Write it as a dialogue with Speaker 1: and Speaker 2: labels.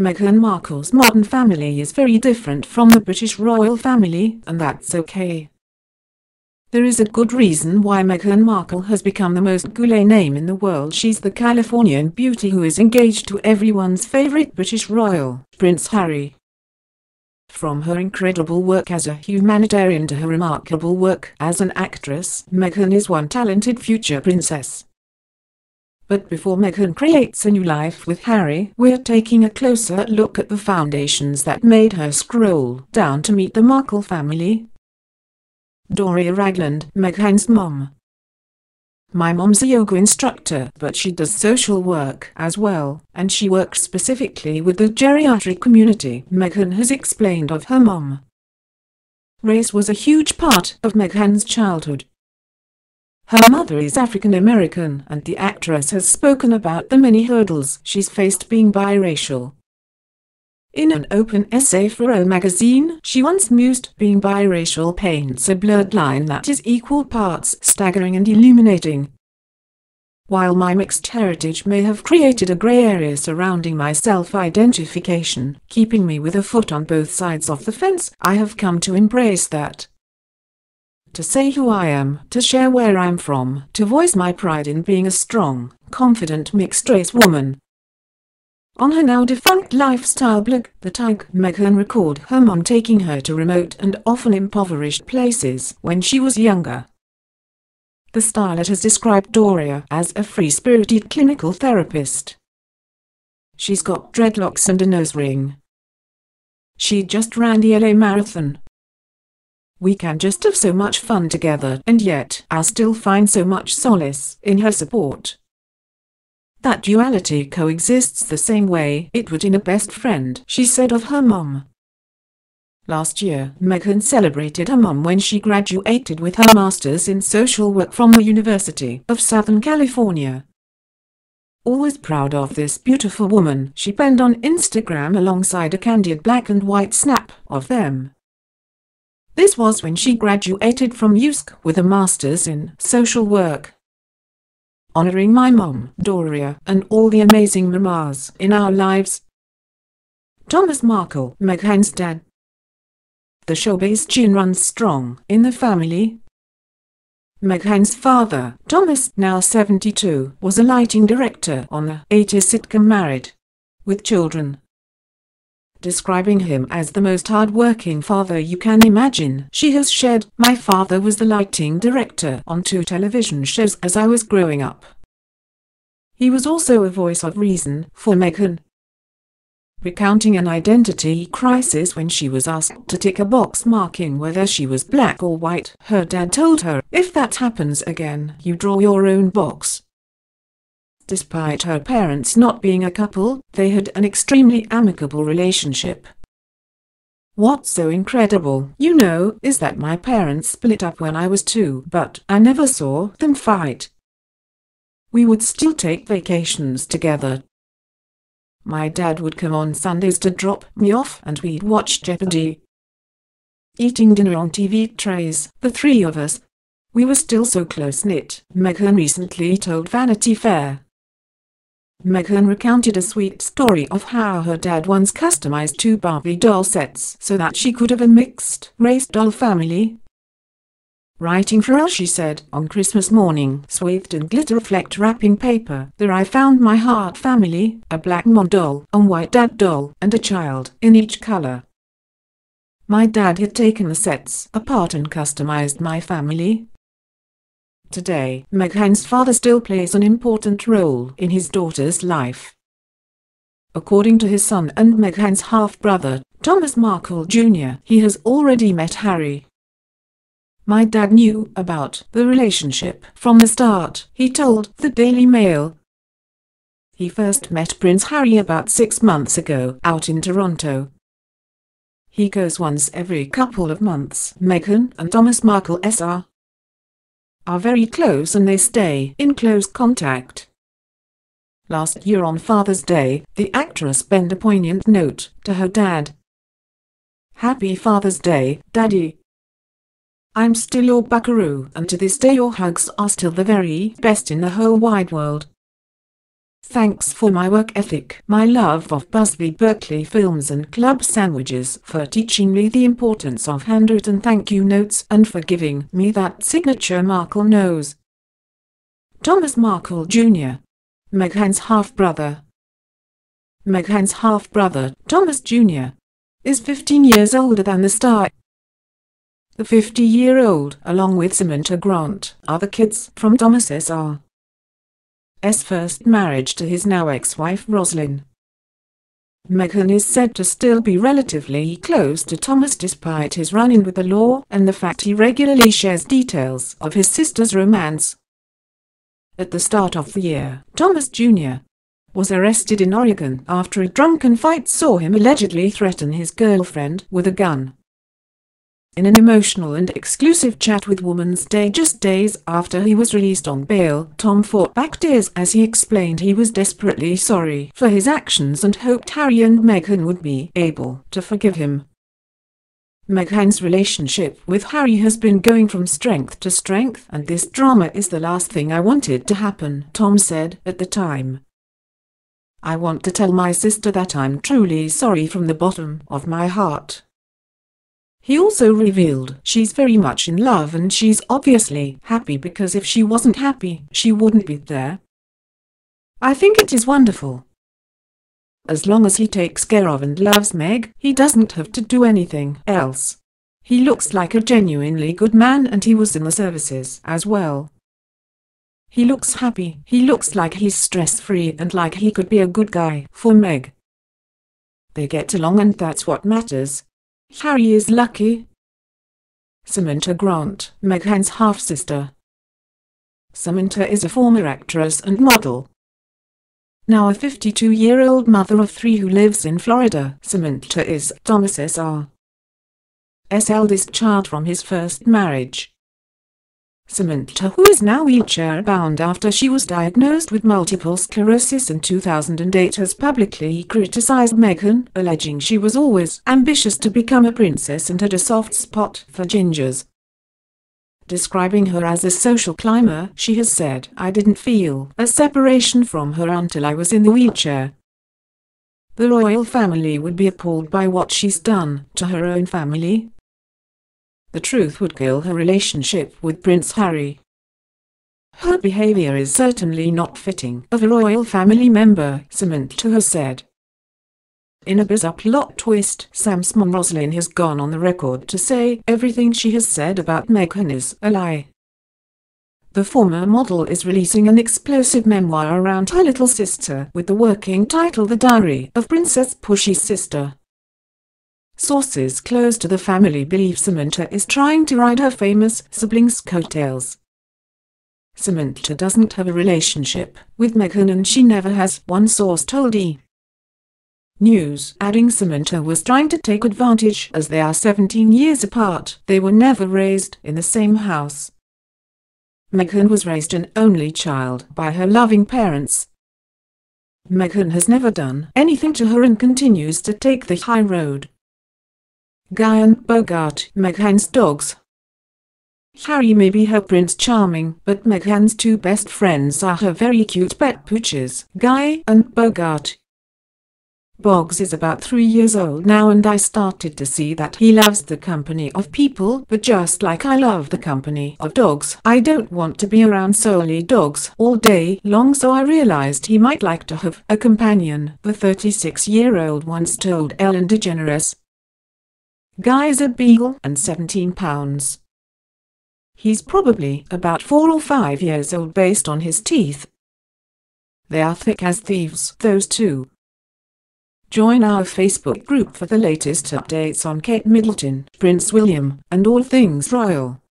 Speaker 1: Meghan Markle's modern family is very different from the British royal family, and that's okay. There is a good reason why Meghan Markle has become the most Googled name in the world. She's the Californian beauty who is engaged to everyone's favorite British royal, Prince Harry. From her incredible work as a humanitarian to her remarkable work as an actress, Meghan is one talented future princess. But before Meghan creates a new life with Harry, we're taking a closer look at the foundations that made her scroll down to meet the Markle family. Doria Ragland, Meghan's mom. My mom's a yoga instructor, but she does social work as well, and she works specifically with the geriatric community. Meghan has explained of her mom. Race was a huge part of Meghan's childhood. Her mother is African American and the actress has spoken about the many hurdles she's faced being biracial. In an open essay for Elle magazine, she once mused being biracial paints a blurred line that is equal parts staggering and illuminating. While my mixed heritage may have created a grey area surrounding my self-identification, keeping me with a foot on both sides of the fence, I have come to embrace that to say who I am, to share where I'm from, to voice my pride in being a strong, confident mixed-race woman. On her now defunct lifestyle blog, The Tig, Meghan record her mom taking her to remote and often impoverished places when she was younger. The starlet has described Doria as a free-spirited clinical therapist. She's got dreadlocks and a nose ring. She just ran the LA Marathon, we can just have so much fun together and yet I'll still find so much solace in her support. That duality coexists the same way it would in a best friend, she said of her mom. Last year, Meghan celebrated her mom when she graduated with her master's in social work from the University of Southern California. Always proud of this beautiful woman, she penned on Instagram alongside a candid black and white snap of them. This was when she graduated from USC with a master's in social work. Honoring my mom, Doria, and all the amazing mamas in our lives. Thomas Markle, Meghan's dad. The showbiz gene runs strong in the family. Meghan's father, Thomas, now 72, was a lighting director on the 80s sitcom Married with Children describing him as the most hard-working father you can imagine. She has shared, my father was the lighting director on two television shows as I was growing up. He was also a voice of reason for Meghan. Recounting an identity crisis when she was asked to tick a box marking whether she was black or white, her dad told her, if that happens again, you draw your own box. Despite her parents not being a couple, they had an extremely amicable relationship. What's so incredible, you know, is that my parents split up when I was two, but I never saw them fight. We would still take vacations together. My dad would come on Sundays to drop me off and we'd watch Jeopardy. Eating dinner on TV trays, the three of us. We were still so close-knit, Meghan recently told Vanity Fair. Meghan recounted a sweet story of how her dad once customized two Barbie doll sets so that she could have a mixed-race doll family. Writing for Elle she said, on Christmas morning, swathed in glitter-flecked wrapping paper, there I found my heart family, a black mom doll, a white dad doll, and a child, in each color. My dad had taken the sets apart and customized my family, Today, Meghan's father still plays an important role in his daughter's life. According to his son and Meghan's half-brother, Thomas Markle Jr., he has already met Harry. My dad knew about the relationship from the start, he told the Daily Mail. He first met Prince Harry about six months ago out in Toronto. He goes once every couple of months. Meghan and Thomas Markle SR are very close and they stay in close contact. Last year on Father's Day, the actress penned a poignant note to her dad. Happy Father's Day, Daddy. I'm still your buckaroo and to this day your hugs are still the very best in the whole wide world. Thanks for my work ethic, my love of Busby Berkeley films and club sandwiches, for teaching me the importance of handwritten thank you notes and for giving me that signature Markle nose. Thomas Markle Jr. Meghan's half-brother. Meghan's half-brother, Thomas Jr., is 15 years older than the star. The 50-year-old, along with Samantha Grant, are the kids from Thomas S.R. S first marriage to his now ex-wife Roslyn. Meghan is said to still be relatively close to Thomas despite his run-in with the law and the fact he regularly shares details of his sister's romance. At the start of the year, Thomas Jr. was arrested in Oregon after a drunken fight saw him allegedly threaten his girlfriend with a gun. In an emotional and exclusive chat with Woman's Day just days after he was released on bail, Tom fought back tears as he explained he was desperately sorry for his actions and hoped Harry and Meghan would be able to forgive him. Meghan's relationship with Harry has been going from strength to strength and this drama is the last thing I wanted to happen, Tom said at the time. I want to tell my sister that I'm truly sorry from the bottom of my heart. He also revealed she's very much in love and she's obviously happy because if she wasn't happy, she wouldn't be there. I think it is wonderful. As long as he takes care of and loves Meg, he doesn't have to do anything else. He looks like a genuinely good man and he was in the services as well. He looks happy, he looks like he's stress-free and like he could be a good guy for Meg. They get along and that's what matters. Harry is lucky. Samantha Grant, Meghan's half-sister. Samantha is a former actress and model. Now a 52-year-old mother of three who lives in Florida, Samantha is Thomas S.R. S. eldest child from his first marriage. Samantha who is now wheelchair-bound after she was diagnosed with multiple sclerosis in 2008 has publicly criticized Meghan, alleging she was always ambitious to become a princess and had a soft spot for gingers. Describing her as a social climber, she has said, I didn't feel a separation from her until I was in the wheelchair. The royal family would be appalled by what she's done to her own family, the truth would kill her relationship with Prince Harry. Her behavior is certainly not fitting of a royal family member, Samantha has said. In a bizarre plot twist, Sam's mom Roslyn has gone on the record to say everything she has said about Meghan is a lie. The former model is releasing an explosive memoir around her little sister with the working title The Diary of Princess Pushy's Sister. Sources close to the family believe Samantha is trying to ride her famous siblings' coattails. Samantha doesn't have a relationship with Meghan and she never has, one source told E! News, adding Samantha was trying to take advantage as they are 17 years apart. They were never raised in the same house. Meghan was raised an only child by her loving parents. Meghan has never done anything to her and continues to take the high road. Guy and Bogart, Meghan's dogs. Harry may be her Prince Charming, but Meghan's two best friends are her very cute pet pooches, Guy and Bogart. Boggs is about three years old now and I started to see that he loves the company of people, but just like I love the company of dogs, I don't want to be around solely dogs all day long so I realized he might like to have a companion, the 36-year-old once told Ellen DeGeneres. Guy's a beagle and 17 pounds. He's probably about 4 or 5 years old based on his teeth. They are thick as thieves, those two. Join our Facebook group for the latest updates on Kate Middleton, Prince William, and all things royal.